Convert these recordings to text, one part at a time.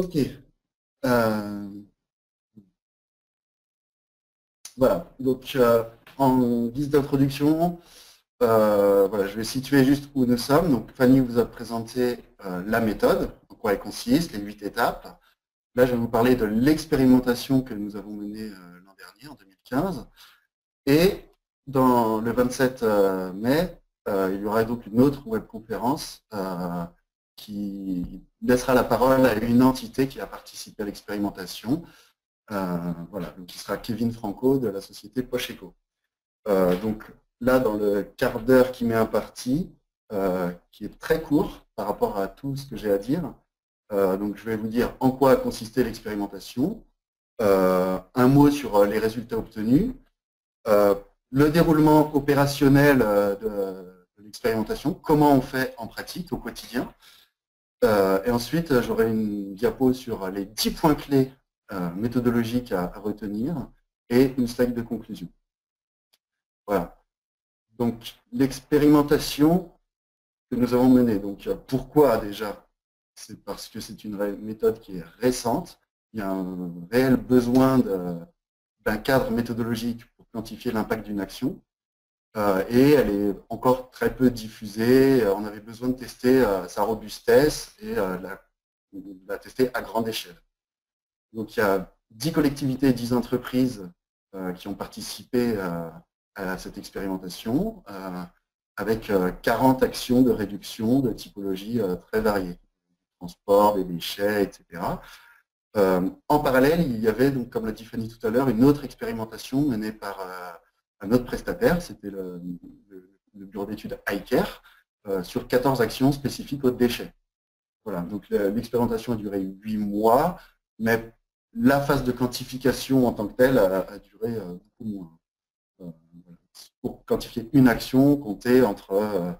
Ok. Euh, voilà. Donc, euh, en guise d'introduction, euh, voilà, je vais situer juste où nous sommes. Donc, Fanny vous a présenté la méthode, en quoi elle consiste, les huit étapes. Là, je vais vous parler de l'expérimentation que nous avons menée l'an dernier, en 2015. Et dans le 27 mai, il y aura donc une autre webconférence qui laissera la parole à une entité qui a participé à l'expérimentation, euh, voilà, qui sera Kevin Franco de la société Pocheco. Euh, donc là, dans le quart d'heure qui m'est imparti, euh, qui est très court par rapport à tout ce que j'ai à dire, donc je vais vous dire en quoi a consisté l'expérimentation, un mot sur les résultats obtenus, le déroulement opérationnel de l'expérimentation, comment on fait en pratique au quotidien, euh, et ensuite, j'aurai une diapo sur les 10 points clés euh, méthodologiques à, retenir et une slide de conclusion. Voilà. Donc, l'expérimentation que nous avons menée. Donc, pourquoi déjà? C'est parce que c'est une méthode qui est récente. Il y a un réel besoin d'un cadre méthodologique pour quantifier l'impact d'une action. Euh, et elle est encore très peu diffusée. Euh, on avait besoin de tester euh, sa robustesse et la, la, tester à grande échelle. Donc il y a 10 collectivités et 10 entreprises qui ont participé à cette expérimentation avec 40 actions de réduction de typologies très variées. Transport, des déchets, etc. en parallèle, il y avait, donc, comme l'a dit Fanny tout à l'heure, une autre expérimentation menée par un autre prestataire, c'était le, bureau d'études iCare, euh, sur 14 actions spécifiques aux déchets. L'expérimentation a duré 8 mois, mais la phase de quantification en tant que telle a, duré euh, beaucoup moins. Euh, pour quantifier une action, compter entre,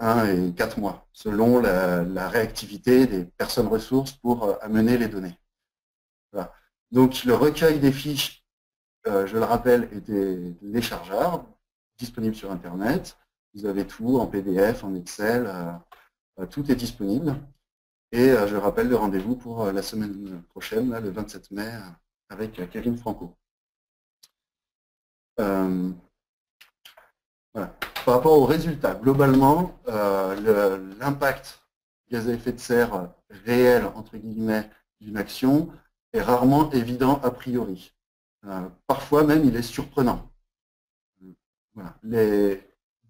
1 et 4 mois, selon la, réactivité des personnes ressources pour amener les données. Donc le recueil des fiches euh, je le rappelle, est téléchargeable, disponible sur Internet. Vous avez tout en PDF, en Excel, euh, euh, tout est disponible. Et je rappelle le rendez-vous pour la semaine prochaine, le 27 mai, avec Kevin Franco. Par rapport aux résultats, globalement, l'impact gaz à effet de serre réel, entre guillemets, d'une action est rarement évident a priori. Euh, parfois même, il est surprenant. Voilà. Les...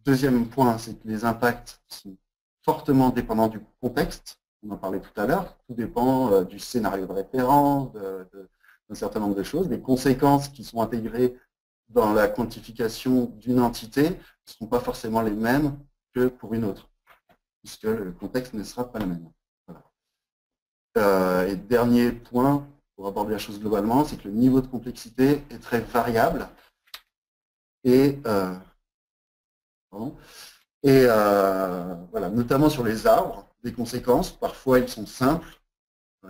Deuxième point, c'est que les impacts sont fortement dépendants du contexte. On en parlait tout à l'heure. Tout dépend euh, du scénario de référence, d'un certain nombre de choses. Les conséquences qui sont intégrées dans la quantification d'une entité ne seront pas forcément les mêmes que pour une autre, puisque le contexte ne sera pas le même. Euh, et dernier point, pour aborder la chose globalement, c'est que le niveau de complexité est très variable. Et, euh, euh, voilà, notamment sur les arbres, des conséquences, parfois ils sont simples,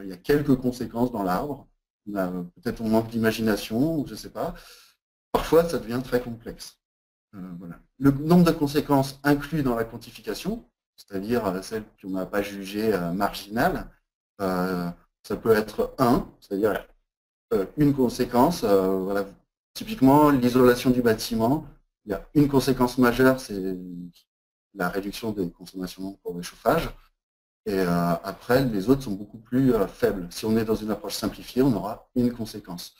il y a quelques conséquences dans l'arbre, peut-être on manque d'imagination, je ne sais pas, parfois ça devient très complexe. Euh. Le nombre de conséquences inclus dans la quantification, c'est-à-dire celles qu'on n'a pas jugées marginales, ça peut être un, c'est-à-dire euh, une conséquence. Euh, voilà. Typiquement, l'isolation du bâtiment, il y a une conséquence majeure, c'est la réduction des consommations pour le chauffage. Et euh, après, les autres sont beaucoup plus faibles. Si on est dans une approche simplifiée, on aura une conséquence.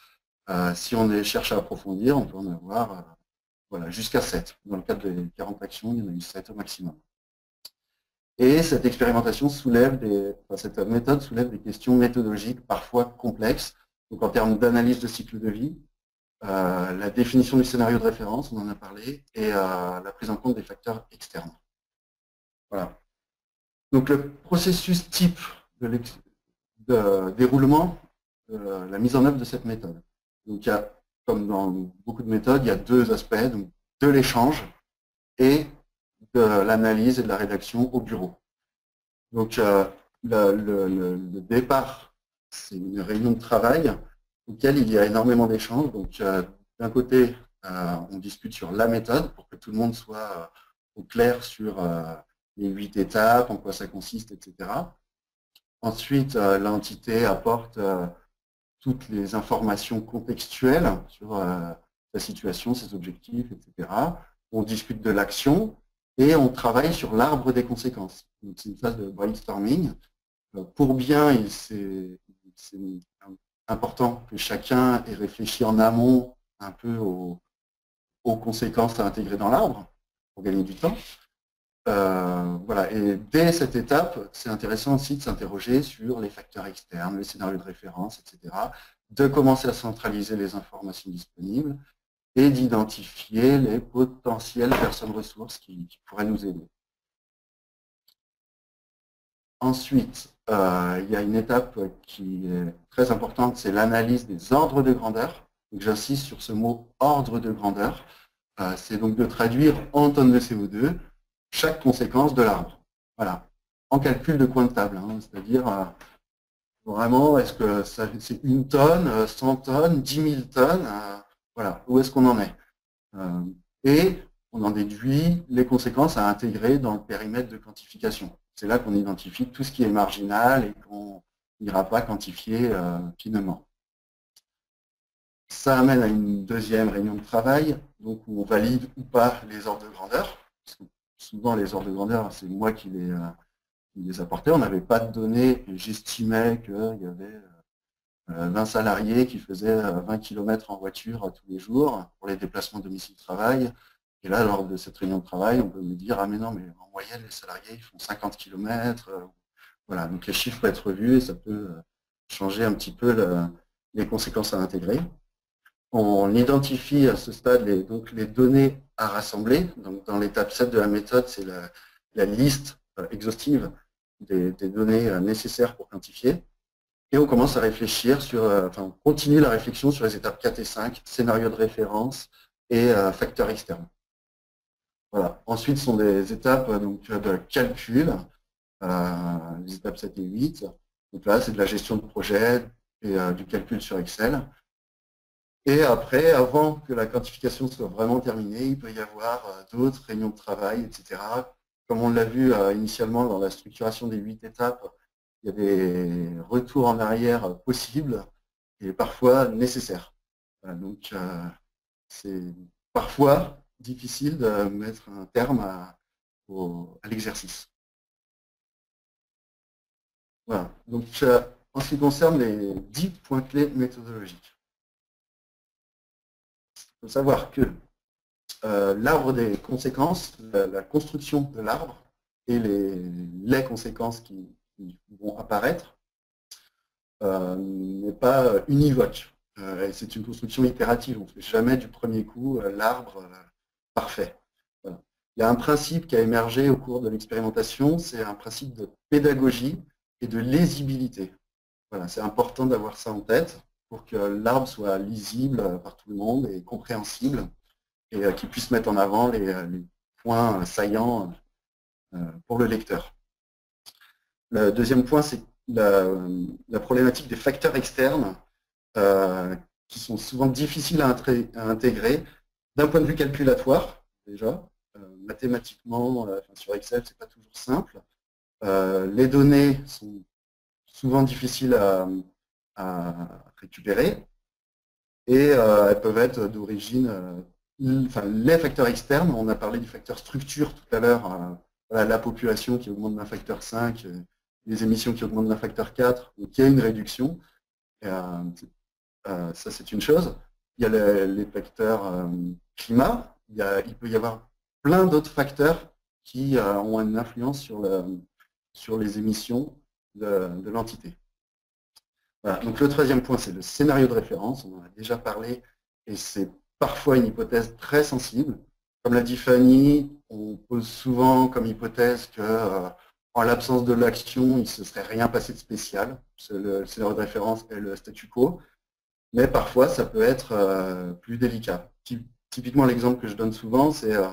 si on cherche à approfondir, on peut en avoir voilà, jusqu'à 7. Dans le cadre des 40 actions, il y en a eu 7 au maximum. Et cette expérimentation soulève des, cette méthode soulève des questions méthodologiques parfois complexes. Donc en termes d'analyse de cycle de vie, euh, la définition du scénario de référence, on en a parlé, et euh, la prise en compte des facteurs externes. Voilà. Donc le processus type de, déroulement, euh, la mise en œuvre de cette méthode. Donc il y a, comme dans beaucoup de méthodes, il y a deux aspects, de l'échange et de l'analyse et de la rédaction au bureau. Donc euh, le, départ, c'est une réunion de travail auquel il y a énormément d'échanges. Donc euh, d'un côté, euh, on discute sur la méthode pour que tout le monde soit au clair sur les huit étapes, en quoi ça consiste, etc. Ensuite, l'entité apporte toutes les informations contextuelles sur sa situation, ses objectifs, etc. On discute de l'action et on travaille sur l'arbre des conséquences. C'est une phase de brainstorming. Pour bien, c'est important que chacun ait réfléchi en amont un peu aux, conséquences à intégrer dans l'arbre pour gagner du temps. Euh, voilà. Et dès cette étape, c'est intéressant aussi de s'interroger sur les facteurs externes, les scénarios de référence, etc. De commencer à centraliser les informations disponibles et d'identifier les potentielles personnes ressources qui, pourraient nous aider. Ensuite, euh, il y a une étape qui est très importante, c'est l'analyse des ordres de grandeur. J'insiste sur ce mot ordre de grandeur. Euh, c'est donc de traduire en tonnes de CO2 chaque conséquence de l'arbre. Voilà, en calcul de coin de table, hein. c'est-à-dire euh, vraiment, est-ce que c'est une tonne, 100 tonnes, 10 000 tonnes voilà, où est-ce qu'on en est? Euh, Et on en déduit les conséquences à intégrer dans le périmètre de quantification. C'est là qu'on identifie tout ce qui est marginal et qu'on n'ira pas quantifier euh, finement. Ça amène à une deuxième réunion de travail, donc où on valide ou pas les ordres de grandeur. souvent, les ordres de grandeur, c'est moi qui les, euh, qui les apportais. On n'avait pas de données j'estimais qu'il y avait 20 euh, salariés qui faisaient 20 euh, km en voiture euh, tous les jours pour les déplacements domicile-travail. Et là, lors de cette réunion de travail, on peut me dire, ah mais non, mais en moyenne, les salariés, ils font 50 km. Voilà, donc les chiffres peuvent être revus et ça peut changer un petit peu les conséquences à intégrer. On identifie à ce stade les, donc les données à rassembler. Donc dans l'étape 7 de la méthode, c'est la, liste exhaustive des, données nécessaires pour quantifier. Et on commence à réfléchir sur, euh, enfin, on continue la réflexion sur les étapes 4 et 5, scénario de référence et euh, facteurs externes. Voilà. Ensuite, ce sont des étapes euh, donc, de calcul, les étapes 7 et 8. Donc là, c'est de la gestion de projet et du calcul sur Excel. Et après, avant que la quantification soit vraiment terminée, il peut y avoir d'autres réunions de travail, etc. Comme on l'a vu initialement dans la structuration des huit étapes, il y a des retours en arrière possibles et parfois nécessaires. donc euh, c'est parfois difficile de mettre un terme à, l'exercice. Voilà. Donc euh, en ce qui concerne les 10 points clés méthodologiques. Il faut savoir que euh, l'arbre des conséquences, la, construction de l'arbre et les conséquences qui, qui vont apparaître euh, n'est pas univoque. Euh, c'est une construction itérative. On ne fait jamais du premier coup euh, l'arbre parfait. Il y a un principe qui a émergé au cours de l'expérimentation, c'est un principe de pédagogie et de lisibilité. Voilà, c'est important d'avoir ça en tête pour que l'arbre soit lisible par tout le monde et compréhensible et qu'il puisse mettre en avant les points saillants pour le lecteur. Le deuxième point, c'est la, problématique des facteurs externes euh, qui sont souvent difficiles à, intégrer d'un point de vue calculatoire, déjà. Euh, mathématiquement, euh, sur Excel, ce n'est pas toujours simple. les données sont souvent difficiles à, récupérer et elles peuvent être d'origine, enfin, les facteurs externes, on a parlé du facteur structure tout à l'heure, la population qui augmente d'un facteur 5, les émissions qui augmentent d'un facteur 4, donc il y a une réduction. Euh, euh, ça, c'est une chose. Il y a les, facteurs euh, climat. Il, peut y avoir plein d'autres facteurs qui ont une influence sur, le, sur les émissions de, l'entité. Donc le troisième point, c'est le scénario de référence. On en a déjà parlé et c'est parfois une hypothèse très sensible. Comme l'a dit Fanny, on pose souvent comme hypothèse que en l'absence de l'action, il ne se serait rien passé de spécial. C'est le scénario de référence et le statu quo. Mais parfois, ça peut être euh, plus délicat. Typiquement, l'exemple que je donne souvent, c'est euh,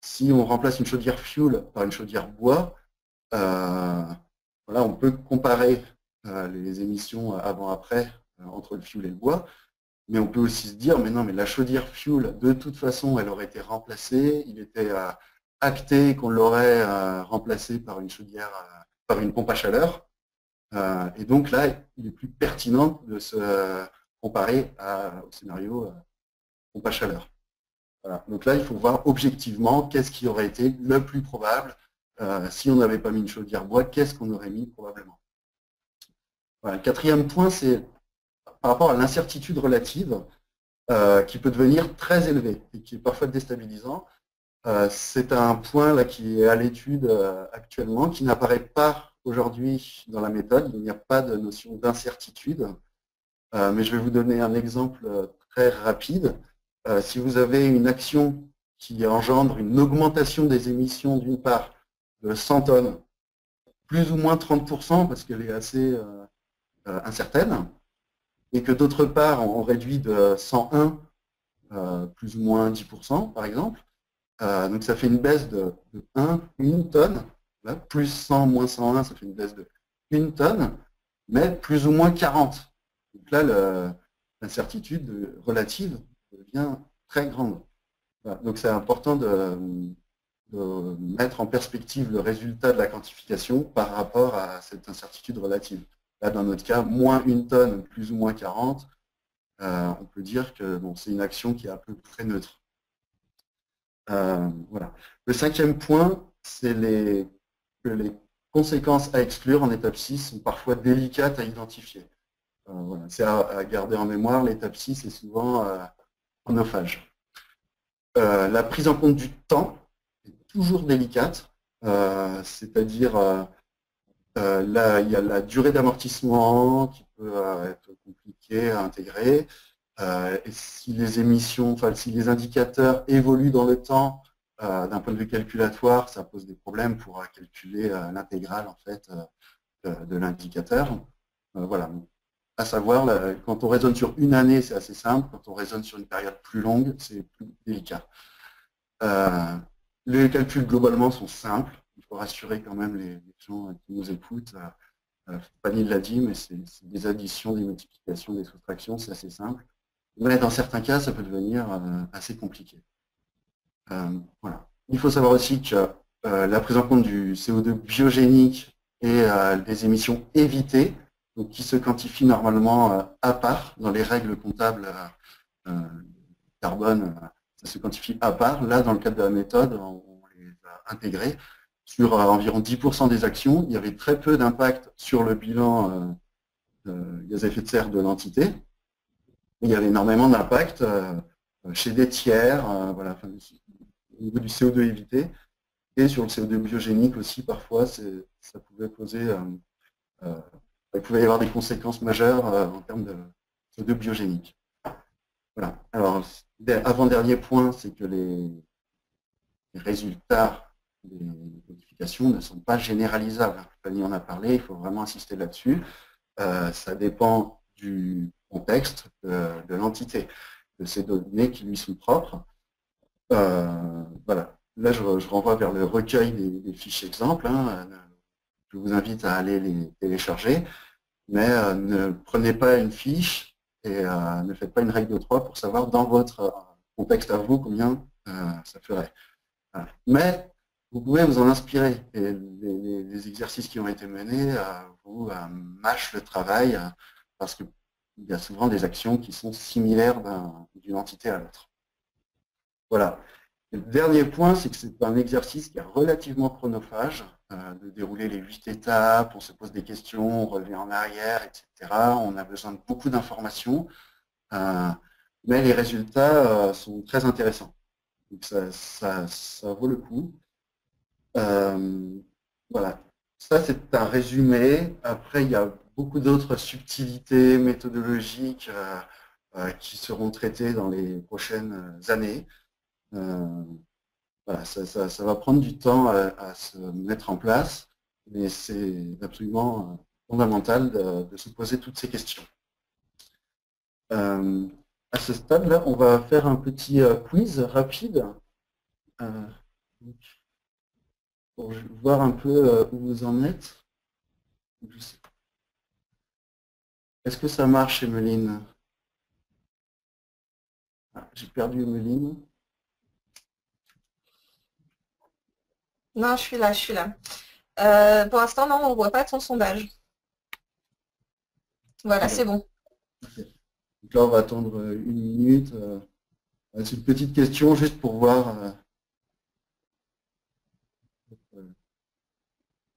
si on remplace une chaudière fuel par une chaudière bois, euh, voilà, on peut comparer les émissions avant-après entre le fuel et le bois, mais on peut aussi se dire, mais non, mais la chaudière fuel, de toute façon, elle aurait été remplacée, il était acté qu'on l'aurait euh, remplacé par une chaudière, euh, par une pompe à chaleur. et donc là, il est plus pertinent de se comparer au scénario pompe à chaleur. Donc là, il faut voir objectivement qu'est-ce qui aurait été le plus probable si on n'avait pas mis une chaudière bois, qu'est-ce qu'on aurait mis probablement. le quatrième point, c'est par rapport à l'incertitude relative, qui peut devenir très élevée et qui est parfois déstabilisant. Euh, c'est un point qui est à l'étude euh, actuellement, qui n'apparaît pas aujourd'hui dans la méthode. Il n'y a pas de notion d'incertitude. Euh, mais je vais vous donner un exemple très rapide. si vous avez une action qui engendre une augmentation des émissions d'une part de 100 tonnes, plus ou moins 30% parce qu'elle est assez incertaine, et que d'autre part on réduit de 101 plus ou moins 10% par exemple, euh, donc ça fait une baisse de, 1, 1 tonne. plus 100, moins 101, ça fait une baisse de 1 tonne, mais plus ou moins 40. Donc là, l'incertitude relative devient très grande. Donc c'est important de, mettre en perspective le résultat de la quantification par rapport à cette incertitude relative. Là, dans notre cas, moins 1 tonne, plus ou moins 40, euh, on peut dire que bon, c'est une action qui est à peu près neutre. Euh, voilà. Le cinquième point, c'est que les conséquences à exclure en étape 6 sont parfois délicates à identifier. Euh, c'est à, garder en mémoire, l'étape 6 est souvent euh, chronophage. la prise en compte du temps est toujours délicate, c'est-à-dire il y a la durée d'amortissement qui peut être compliquée à intégrer, euh, si les émissions, enfin si les indicateurs évoluent dans le temps euh, d'un point de vue calculatoire, ça pose des problèmes pour euh, calculer l'intégrale en fait de, l'indicateur. voilà. À savoir, quand on raisonne sur une année, c'est assez simple. Quand on raisonne sur une période plus longue, c'est plus délicat. les calculs globalement sont simples. Il faut rassurer quand même les, gens qui nous écoutent. Fanny l'a dit, mais c'est des additions, des multiplications, des soustractions, c'est assez simple. Mais dans certains cas, ça peut devenir euh, assez compliqué. Euh. Il faut savoir aussi que euh, la prise en compte du CO2 biogénique et des émissions évitées, donc qui se quantifient normalement à part dans les règles comptables carbone, ça se quantifie à part. Là, dans le cadre de la méthode, on les a intégrés sur environ 10% des actions. Il y avait très peu d'impact sur le bilan gaz à effet de serre de l'entité, il y avait énormément d'impact euh, chez des tiers, euh, au niveau du CO2 évité, et sur le CO2 biogénique aussi, parfois, ça pouvait poser, euh, il pouvait y avoir des conséquences majeures en termes de CO2 biogénique. Voilà. Alors, avant-dernier point, c'est que les, résultats des modifications ne sont pas généralisables. Fanny en a parlé, il faut vraiment insister là-dessus. ça dépend du contexte de, l'entité, de ces données qui lui sont propres. Euh, voilà. Là, je, renvoie vers le recueil des, fiches exemples. Hein. Je vous invite à aller les télécharger, mais euh, ne prenez pas une fiche et euh, ne faites pas une règle de 3 pour savoir dans votre contexte à vous combien ça ferait. Mais vous pouvez vous en inspirer. Et les, exercices qui ont été menés vous mâchent le travail parce que il y a souvent des actions qui sont similaires d'une entité à l'autre. Voilà. Le dernier point, c'est que c'est un exercice qui est relativement chronophage, euh, de dérouler les huit étapes, on se pose des questions, on revient en arrière, etc. On a besoin de beaucoup d'informations, euh, mais les résultats euh, sont très intéressants. Donc ça, ça vaut le coup. voilà. Ça, c'est un résumé. Après, il y a beaucoup d'autres subtilités méthodologiques euh, euh, qui seront traitées dans les prochaines années. Euh, voilà, ça, va prendre du temps à, se mettre en place, mais c'est absolument fondamental de, se poser toutes ces questions. à ce stade-là, on va faire un petit quiz rapide pour voir un peu où vous en êtes. Est-ce que ça marche, Emeline? Ah, J'ai perdu Emeline. Non, je suis là, je suis là. Euh, pour l'instant, non, on ne voit pas ton sondage. Voilà, c'est bon. Donc là, on va attendre une minute. C'est une petite question juste pour voir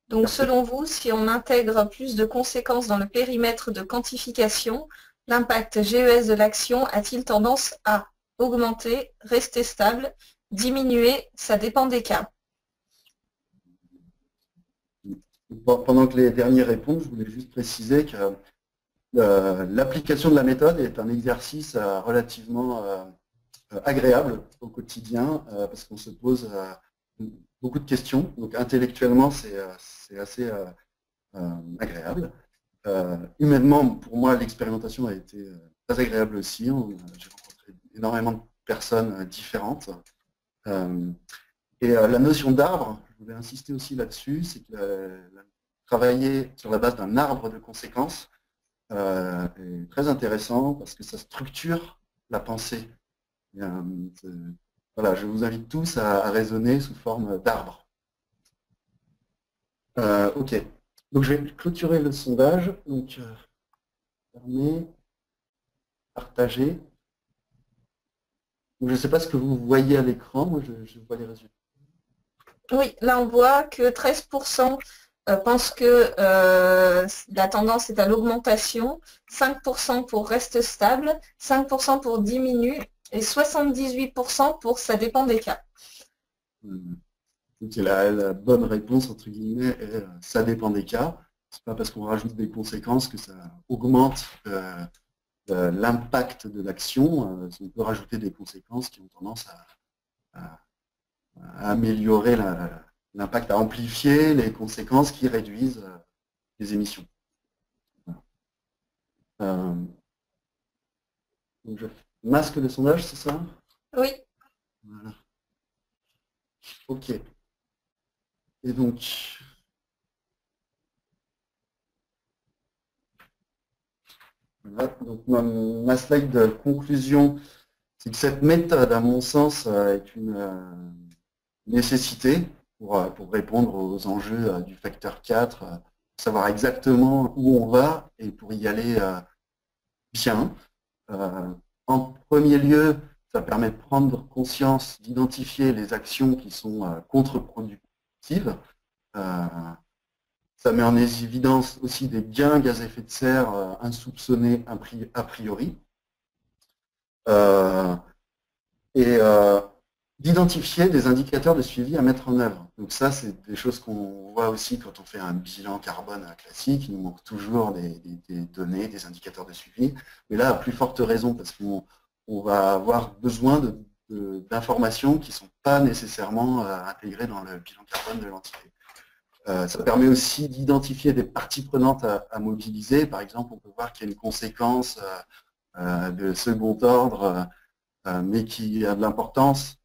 Donc selon vous, si on intègre plus de conséquences dans le périmètre de quantification, l'impact GES de l'action a-t-il tendance à augmenter, rester stable, diminuer? Ça dépend des cas. Pendant que les derniers répondent, je voulais juste préciser que euh, l'application de la méthode est un exercice euh, relativement euh, agréable au quotidien parce qu'on se pose beaucoup de questions. Donc intellectuellement, c'est euh, assez euh, euh, agréable. humainement, pour moi, l'expérimentation a été très agréable aussi. J'ai rencontré énormément de personnes différentes. et la notion d'arbre, je voulais insister aussi là-dessus, c'est que travailler sur la base d'un arbre de conséquences est très intéressant parce que ça structure la pensée. Voilà, je vous invite tous à, raisonner sous forme d'arbre. Euh, ok, donc je vais clôturer le sondage. Donc, euh, fermer, partager. je ne sais pas ce que vous voyez à l'écran, moi je, vois les résultats. Oui, là on voit que 13% euh, pensent que la tendance est à l'augmentation, 5% pour reste stable, 5% pour diminue et 78% pour ça dépend des cas. Hmm. la, bonne réponse, entre guillemets, est euh, ça dépend des cas. C'est pas parce qu'on rajoute des conséquences que ça augmente euh, euh, l'impact de l'action. on peut rajouter des conséquences qui ont tendance à, améliorer l'impact, à amplifier les conséquences qui réduisent les émissions. Masque de sondage, c'est ça? Oui. Voilà. Ok. Et donc, donc ma, slide de conclusion, c'est que cette méthode, à mon sens, euh, est une euh, nécessité pour, euh, pour, répondre aux enjeux du facteur 4, savoir exactement où on va et pour y aller bien. Premier lieu, ça permet de prendre conscience, d'identifier les actions qui sont euh, contre-productives. Euh, ça met en évidence aussi des gains gaz à effet de serre euh, insoupçonnés a priori. et d'identifier des indicateurs de suivi à mettre en œuvre. Donc ça, c'est des choses qu'on voit aussi quand on fait un bilan carbone classique. Il nous manque toujours des, données, des indicateurs de suivi. Mais là, à plus forte raison, parce qu'on va avoir besoin d'informations qui ne sont pas nécessairement euh, intégrées dans le bilan carbone de l'entité. Euh, ça permet aussi d'identifier des parties prenantes à, mobiliser. Par exemple, on peut voir qu'il y a une conséquence euh, de second ordre, mais qui a de l'importance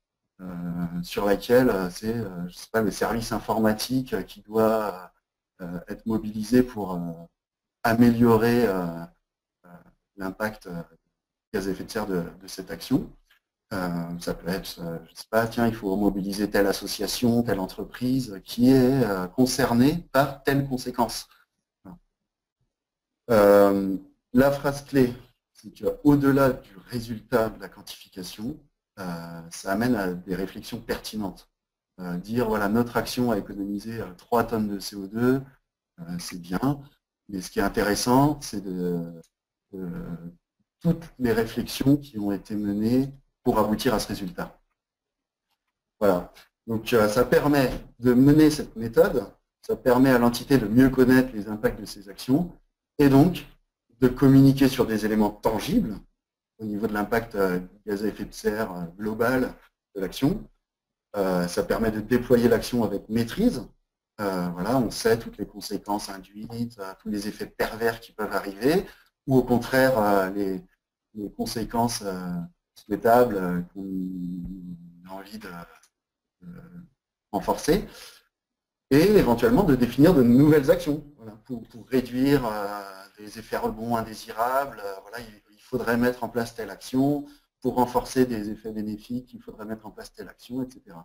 sur laquelle c'est euh, je sais pas, le service informatique qui doit être mobilisé pour améliorer l'impact gaz effet de serre de, cette action. ça peut être, je sais pas, tiens, il faut mobiliser telle association, telle entreprise qui est concernée par telle conséquence. la phrase clé, c'est qu'au-delà du résultat de la quantification, euh, ça amène à des réflexions pertinentes. Euh, dire, voilà, notre action a économisé 3 euh, tonnes de CO2, c'est bien, mais ce qui est intéressant, c'est de, toutes les réflexions qui ont été menées pour aboutir à ce résultat. Voilà. Donc ça permet de mener cette méthode, ça permet à l'entité de mieux connaître les impacts de ses actions, et donc de communiquer sur des éléments tangibles, au niveau de l'impact euh, gaz à effet de serre euh, global de l'action. Euh, ça permet de déployer l'action avec maîtrise. voilà, on sait toutes les conséquences induites, tous les effets pervers qui peuvent arriver, ou au contraire les, conséquences souhaitables qu'on a envie de, renforcer et éventuellement de définir de nouvelles actions pour, réduire les effets rebonds indésirables. voilà, faudrait mettre en place telle action, pour renforcer des effets bénéfiques, il faudrait mettre en place telle action, etc.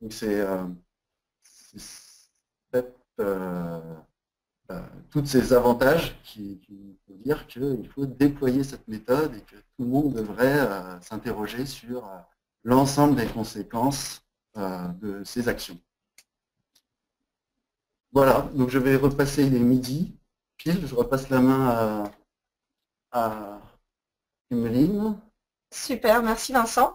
Donc c'est euh, cette euh, tous ces avantages qui, qui dire qu'il faut déployer cette méthode et que tout le monde devrait s'interroger sur l'ensemble des conséquences de ces actions. Voilà, donc je vais repasser les midi. Pile, je repasse la main à, à Emeline. Super, merci Vincent.